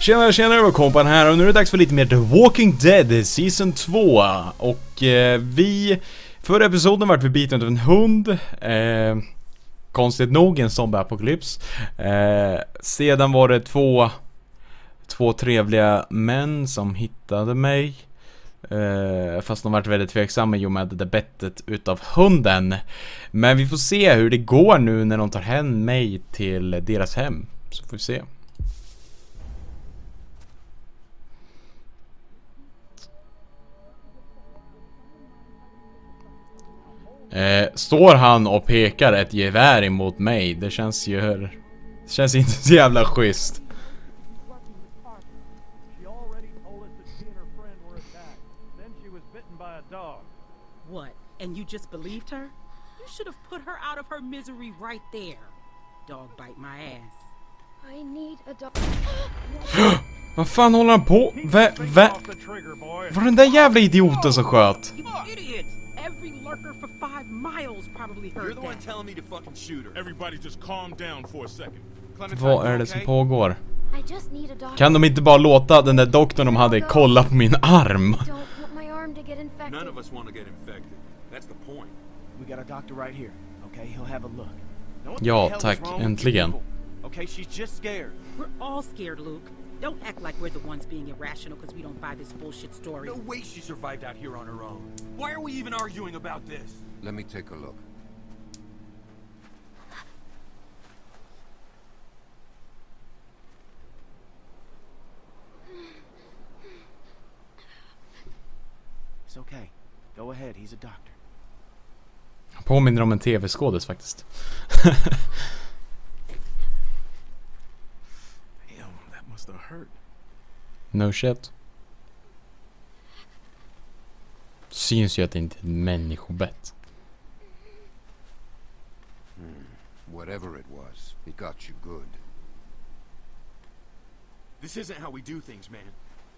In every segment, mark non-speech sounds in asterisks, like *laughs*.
Tjena tjena var kompan här. Och nu är det dags för lite mer The Walking Dead Season 2 och eh, vi Förra episoden vart vi biten av en hund. Eh, Konstigt nog en zombieapokalyps. Eh, Sedan var det två Två trevliga män som hittade mig. Eh, Fast de vart väldigt tveksamma i och med det bettet utav hunden. Men vi får se hur det går nu när de tar hem mig till deras hem. Så får vi se. Eh, står han och pekar ett gevär emot mig? Det känns ju... Det känns inte så jävla schysst. What? And you just believed her? You should have put her out of her misery right there. Dog bite my ass. I need a dog. *gasps* Vad fan håller han på? Vä, vä, var den där jävla idioten som sköt? Every lurker for five miles probably You're heard the one that. telling me to fucking shoot her. Everybody just calm down for a second. Vad är det som pågår? Kan de inte bara låta den där doktorn de hade kolla på min arm? None of us want to get infected. That's the point. We got a doctor right here. Okay, he'll have a look. Ja, tack. Äntligen. Okay, she's just scared. We're all scared, Luke. Don't act like we're the ones being irrational because we don't buy this bullshit story. No way she survived out here on her own. Why are we even arguing about this? Let me take a look. It's okay. Go ahead, he's a doctor. Påminner om en tv-skådis faktiskt. *laughs* that must have hurt. No shit. Syns ju att det inte är ett människobett. Hmm. Whatever it was, it got you good. This isn't how we do things, man.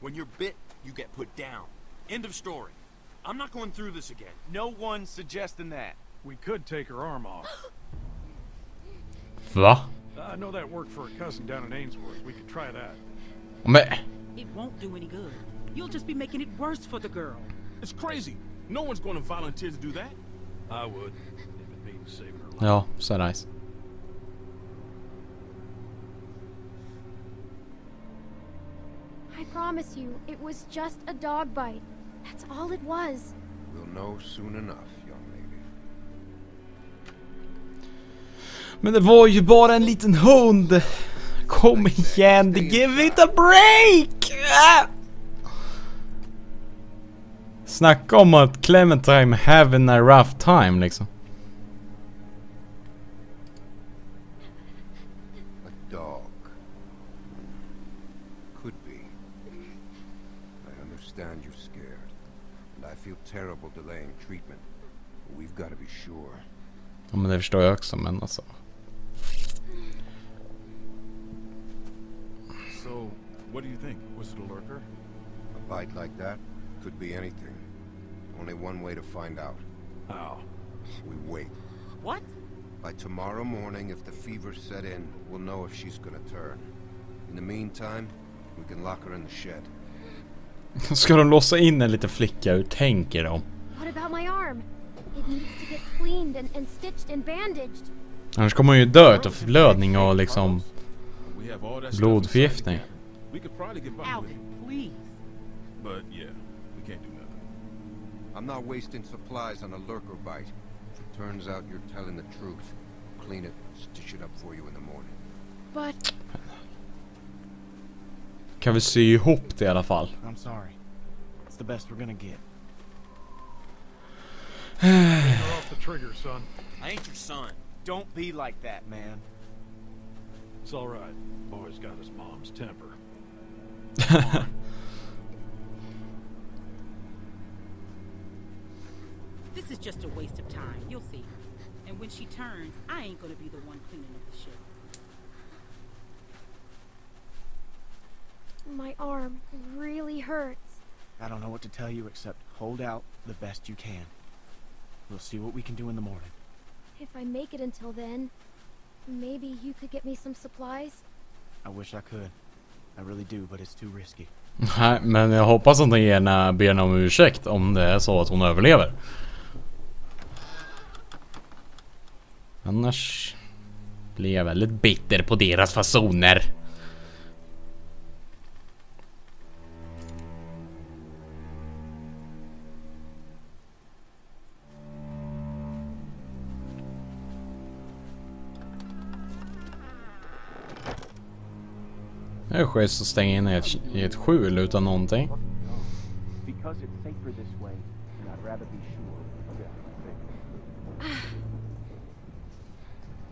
When you're bit, you get put down. End of story. I'm not going through this again. No one's suggesting that. We could take her arm off. Va? I know that worked for a cousin down in Ainsworth. We could try that. Men, It won't do any good. You'll just be making it worse for the girl. It's crazy. No one's going to volunteer to do that. I would, if it means saving her life. Oh, ja, så nice. I promise you, it was just a dog bite. That's all it was. We'll know soon enough, Men det var ju bara en liten hund. Kom igen, give it a break! Snacka om att Clementine having a rough time liksom. Ja men det förstår jag också men alltså. What do you think? Was it a lurker? A bite like that could be anything. Only one way to find out. How? We wait. What? By tomorrow morning, if the fever set in, we'll know if she's gonna turn. In the meantime, we can lock her in the shed. *laughs* Ska de låsa in en liten flicka? Hur tänker de? What about my arm? It needs to get cleaned and, and stitched and bandaged. Annars kommer hon ju dö utav förblödning och liksom blodförgiftning. Inside the cabin. We could probably get by with Alvin, it. please. But yeah, we can't do nothing. I'm not wasting supplies on a lurker bite. If it turns out you're telling the truth, clean it, stitch it up for you in the morning. But Kan vi sy ihop det i alla fall? I'm sorry. It's the best we're gonna get. Finger off the trigger, son. I ain't your son. Don't be like that, man. It's all right. Boy's got his mom's temper. *laughs* This is just a waste of time. You'll see. And when she turns, I ain't gonna be the one cleaning up the shit. my arm really hurts. I don't know what to tell you except hold out the best you can. We'll see what we can do in the morning. If I make it until then, maybe you could get me some supplies? I wish I could. I really do, but it's too risky. Nej, men jag hoppas att hon gärna ber henne om ursäkt om det är så att hon överlever. Annars blir jag väldigt bitter på deras fasoner. Schysst att stänga in i ett, i ett skjul utan någonting.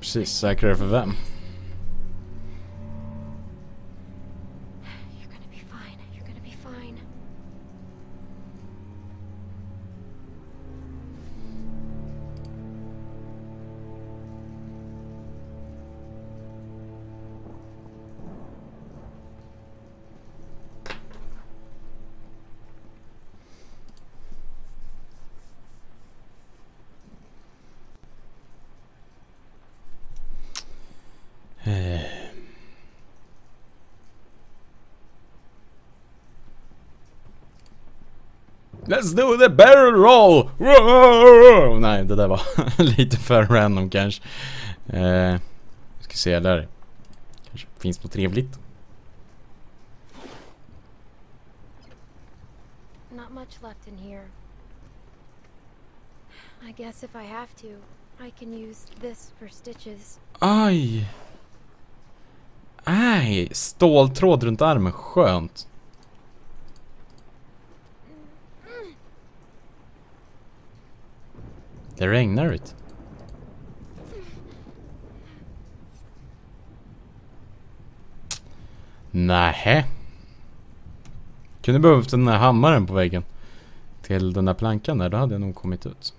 Precis, säkrare för vem? Let's do the barrel roll! Whoa! Nej, det där var *laughs* lite för random kanske. Eh, ska se där. Kanske finns något trevligt. Not much left in here. I guess if I have to, I can use this for stitches. Aj! Aj! Ståltråd runt armen, skönt. Det regnar ut. Nähä. Kunde behövt den där hammaren på väggen. Till den där plankan där, då hade jag nog kommit ut.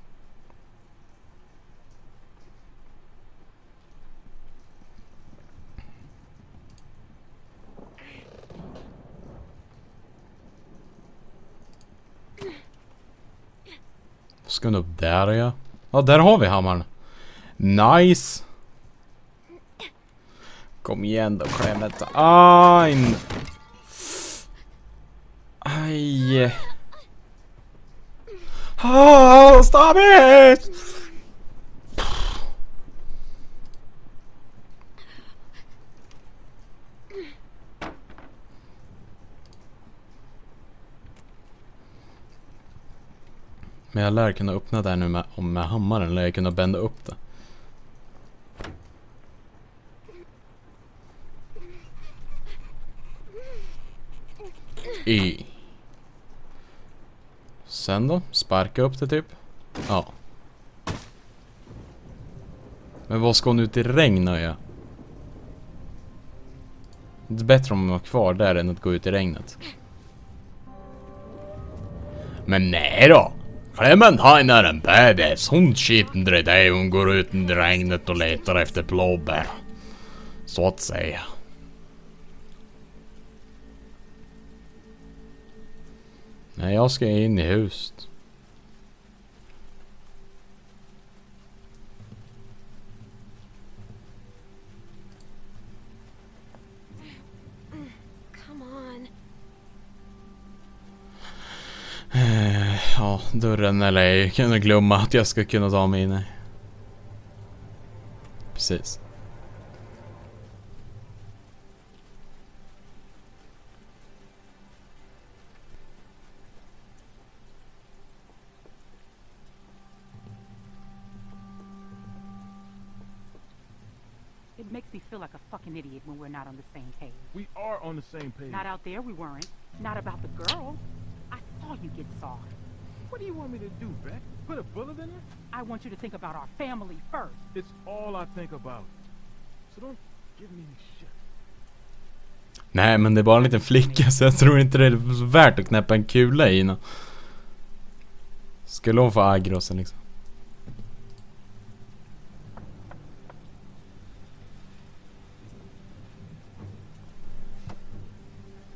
Vad ska den upp där ja? Ja, där har vi hammaren. Nice! Kom igen då Clemente. Aj! Aj! Ah, stop it! Men jag lär kunna öppna det här nu med, med hammaren, lär jag kunna bända upp det. I. Sen då? Sparka upp det typ? Ja. Men vad ska hon ut i regn ja? Det är bättre om hon var kvar där än att gå ut i regnet. Men nej då! Clementine är en badass. Hon skiter i det. Hon går ut i regnet och letar efter blåbär. Så att säga. Nej, jag ska in i huset. Ja, dörren eller jag kunde glömma att jag ska kunna ta mig in. Precis. It makes me feel like a fucking idiot when we're not on the same page. We are on the same page. Not out there, we weren't. Not about the girl. I saw you get soft. What do you want me to do, Beck? Put a bullet in her? I want you to think about our family first. It's all I think about. So don't give me any shit. Nej, men det är bara en liten flicka så jag tror inte det är värt att knäppa en kula i henne. Skulle hon få aggro sen liksom.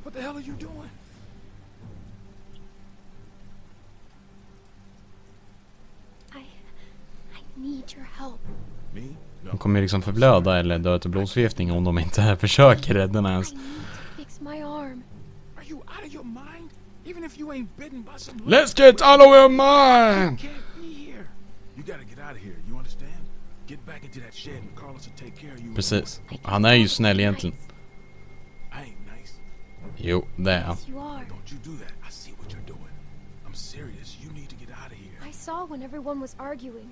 What the hell are you doing? De kommer ju liksom förblöda eller dö till blodförgiftning om de inte försöker rädda henne ens. Let's get out of your mind! Precis. Han är ju snäll egentligen. Jo, det är han. I saw when everyone was arguing.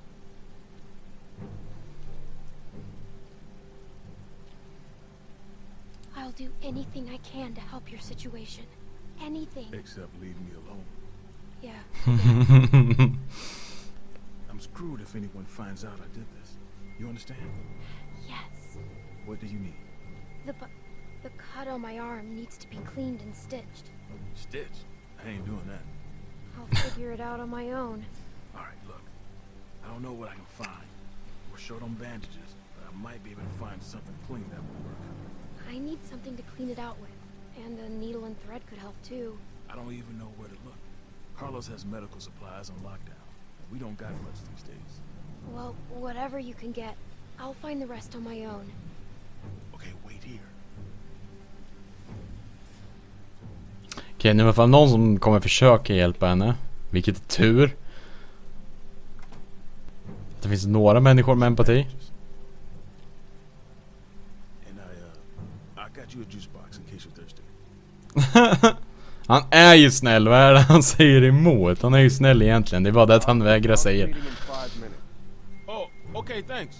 I'll do anything I can to help your situation. Anything. Except leave me alone. Yeah. *laughs* I'm screwed if anyone finds out I did this. You understand? Yes. What do you need? The the cut on my arm needs to be cleaned and stitched. Stitched? I ain't doing that. I'll figure it out on my own. Alright, look. I don't know what I can find. We're short on bandages, but I might be able to find something clean that will work. I need something to clean it out with. And a needle and thread could help too. I don't even know where to look. Carlos has medical supplies on lockdown. and We don't got much these days. Well, whatever you can get. I'll find the rest on my own. Okay, wait here. Okej, nu är det i alla fall någon som kommer försöka hjälpa henne. Vilket är tur. Finns några människor med empati. Uh, *laughs* han är ju snäll, vad är det han säger emot? Han är ju snäll egentligen, det är bara det att han vägrar säga. Oh, okay, thanks.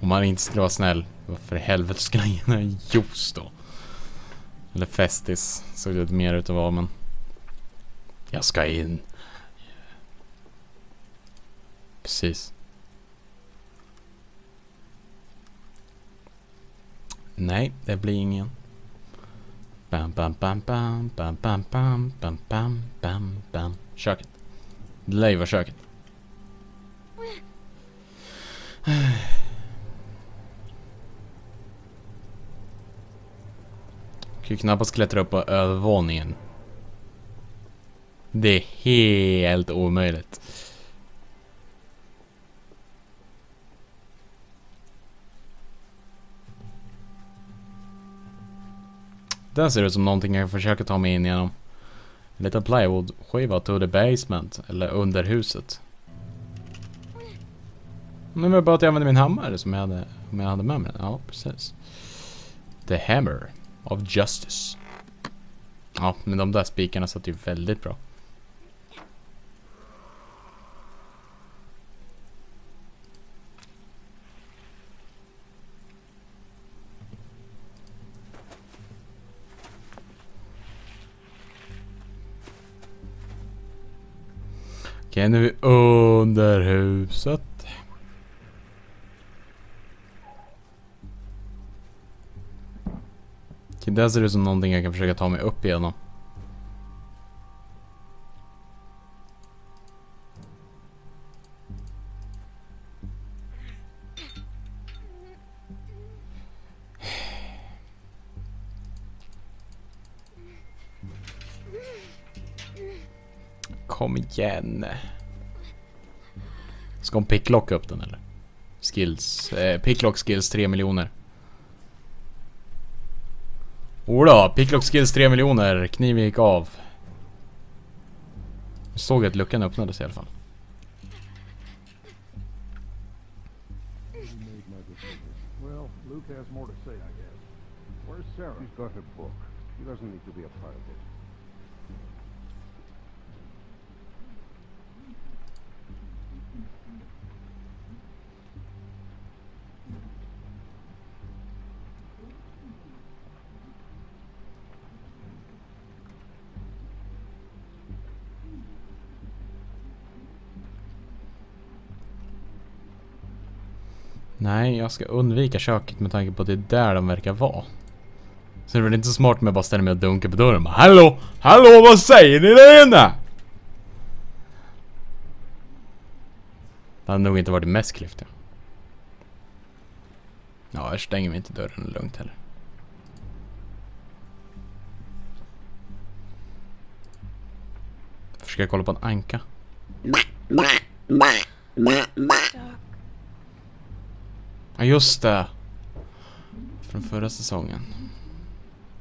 Om han inte skulle vara snäll, varför i helvete skulle han ge juice då? Eller Festis, såg det mer ut att vara men... Jag ska in. Precis. Nej, det blir ingen. Bam, bam, bam, bam, bam, bam, bam, bam, bam, bam, bam. Köket. Det lär ju vara köket. *sighs* Kan ju knappast klättra upp på övervåningen. Det är helt omöjligt. Den ser ut som någonting jag försöker ta mig in genom. En liten plywoodskiva to the basement, eller under huset. Nu var det bara att jag använde min hammare som jag hade, om jag hade med mig den. Ja, precis. The Hammer of Justice. Ja, men de där spikarna satt ju väldigt bra. Är nu under huset. Det där ser ut som någonting jag kan försöka ta mig upp igenom. Kom igen. Ska hon picklocka upp den eller? Skills, eh, picklock skills 3 miljoner. Ola, picklock skills 3 miljoner. Kniven gick av. Jag såg att luckan öppnades i alla fall. Well, Luke has more to say, I guess. Where's Sarah? She's got her book. She doesn't need to be a part of this. Nej, jag ska undvika köket med tanke på att det är där de verkar vara. Så det är väl inte så smart med att bara ställa mig och dunka på dörren och bara, Hallå! Hallå vad säger ni där inne? Det hade nog inte varit mest klyftiga. Ja, jag stänger vi inte dörren lugnt heller. Försöker jag kolla på en anka? Ja just det. Från förra säsongen.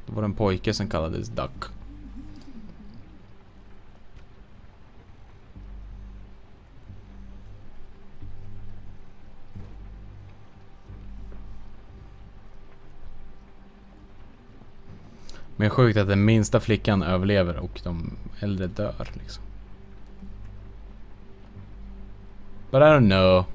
Då var det en pojke som kallades Duck. Men det är sjukt att den minsta flickan överlever och de äldre dör liksom. But I don't know.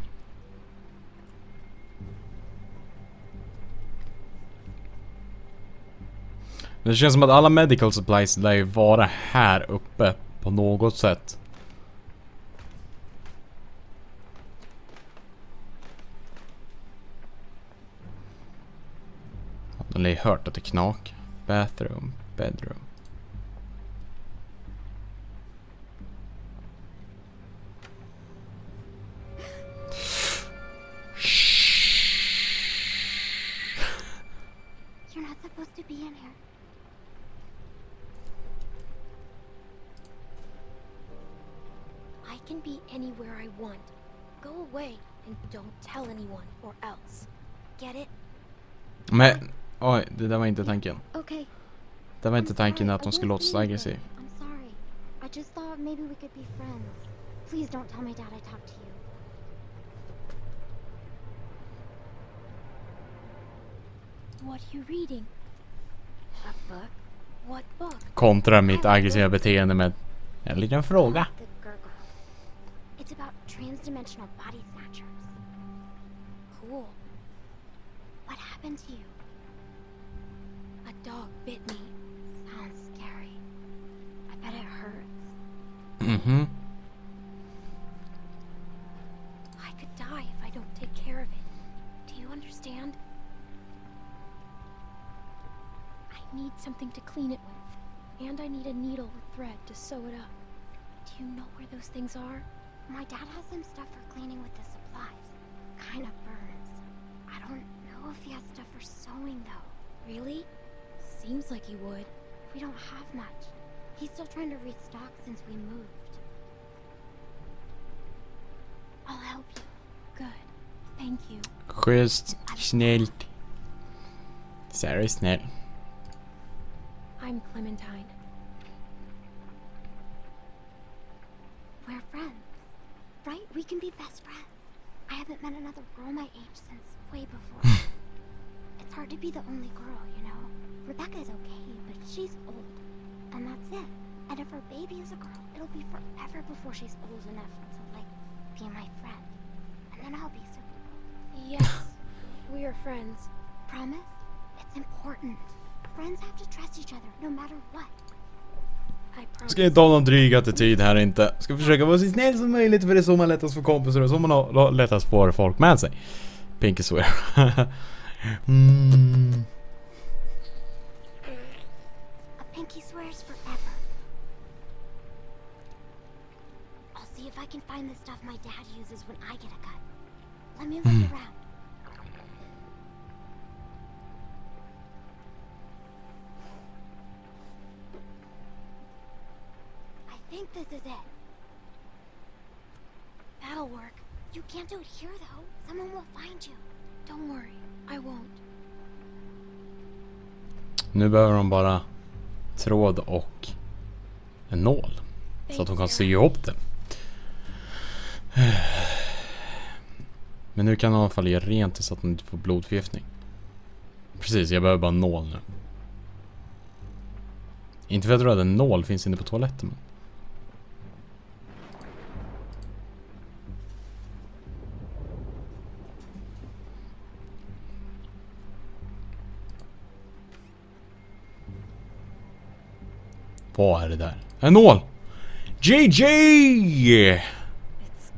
Det känns som att alla medical supplies lär ju vara här uppe på något sätt. De lär ju hört att det knakar. Bathroom, bedroom. Can be anywhere I want. Go away and don't tell anyone or else. Get it? Men, oj, det där var inte tanken. Okay. Det var inte tanken att I skulle låta to. aggressiv. I'm sorry. I just thought maybe we could be friends. Please don't tell my dad I talked to you. What are you reading? A book? What book? Kontrar mitt aggressiva beteende med en liten fråga. It's about transdimensional body snatchers. Cool. What happened to you? A dog bit me. Sounds scary. I bet it hurts. Mm-hmm. I could die if I don't take care of it. Do you understand? I need something to clean it with. And I need a needle with thread to sew it up. Do you know where those things are? My dad has some stuff for cleaning with the supplies. Kinda burns. I don't know if he has stuff for sewing though. Really? Seems like he would. We don't have much. He's still trying to restock since we moved. I'll help you. Good. Thank you. Snällt. Sarah är snäll. I'm Clementine. We're friends. Right? We can be best friends. I haven't met another girl my age since way before. *laughs* it's hard to be the only girl, you know? Rebecca's okay, but she's old. And that's it. And if her baby is a girl, it'll be forever before she's old enough to, like, be my friend. And then I'll be super old. Yes, *laughs* we are friends. Promise? It's important. Friends have to trust each other, no matter what. Ska inte ha någon dryg attityd här inte. Ska försöka vara så snäll som möjligt för det är så man lättast får kompisar och så man har lättast får folk med sig. Pinky swear. *laughs* mm. Pinky swears forever. I'll see if I can find the stuff my dad uses when I get a cut. Let me look around. Think this is it. That'll work. You can't do it here though. Someone will find you. Don't worry, I won't. Nu behöver de bara tråd och en nål. Så att de kan sy ihop det. Men nu kan de i alla fall göra rent så att de inte får blodförgiftning. Precis, jag behöver bara en nål nu. Inte för att jag tror att en nål finns inne på toaletten men... Vad är det där? En nål! JJ! It's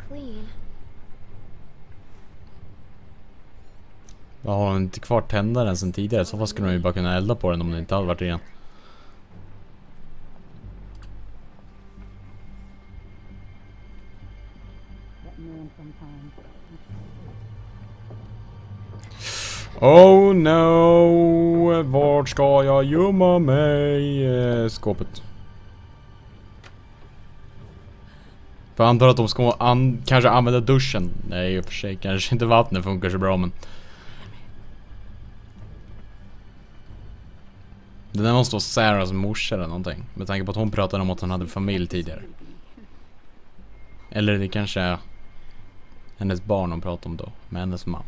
clean. Har hon inte kvar tändaren sen tidigare så fall skulle hon ju bara kunna elda på den om den inte hade varit ren. Oh no, vart ska jag gömma mig? Eh, Skåpet. För jag antar att de ska an kanske använda duschen. Nej i och för sig kanske inte vattnet funkar så bra men. Det där måste vara Sarahs morsa eller någonting. Med tanke på att hon pratade om att hon hade familj tidigare. Eller det kanske är hennes barn hon pratar om då. Med hennes mamma.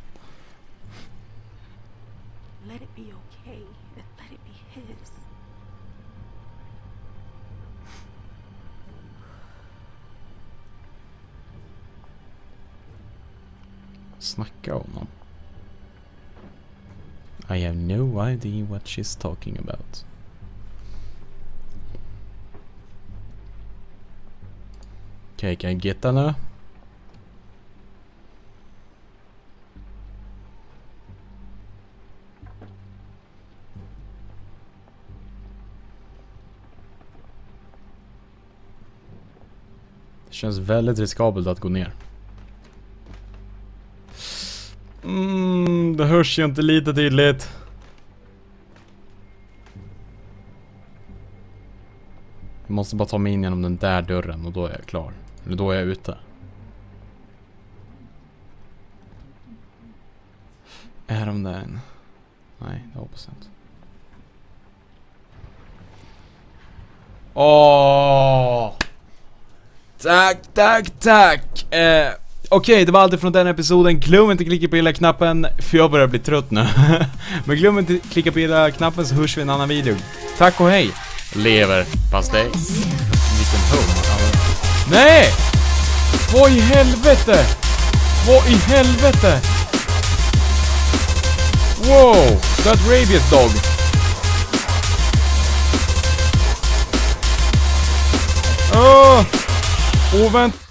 Snacka om honom. I have no idea what she's talking about. Okay, can I get that now? Det känns väldigt riskabelt att gå ner. Hörs ju inte lite tydligt. Jag måste bara ta mig in genom den där dörren och då är jag klar. Eller då är jag ute. Är de där än? Nej, det hoppas jag inte. Åh! Tack, tack, tack! Eh, Okej, det var allt från den episoden. Glöm inte att klicka på gilla knappen för jag börjar bli trött nu. *laughs* Men glöm inte att klicka på gilla knappen så hörs vi i en annan video. Tack och hej! Lever pastej. Vilken hum. Nej! Vad i helvete? Vad i helvete? Wow! That rabies dog. Åh! Åh, vänta.